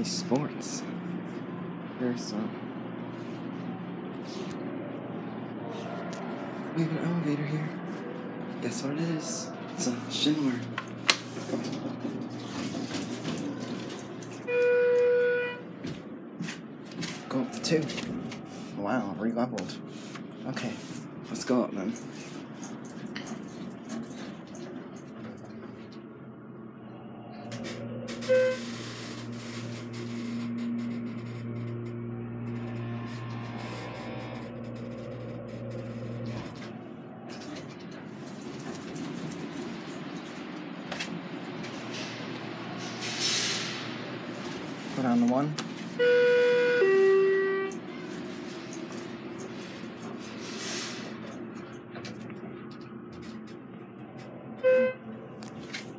play sports. There's some. We have an elevator here. Guess what it is? It's a Schindler. Go up to two. Wow, re-leveled. Okay, let's go up then. Put on the one.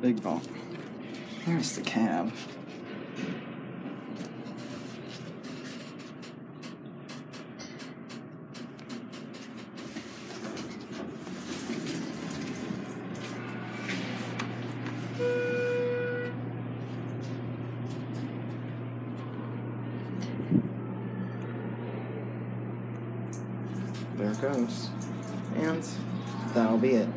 Big bump. Here's the cab. There it goes. And that'll be it.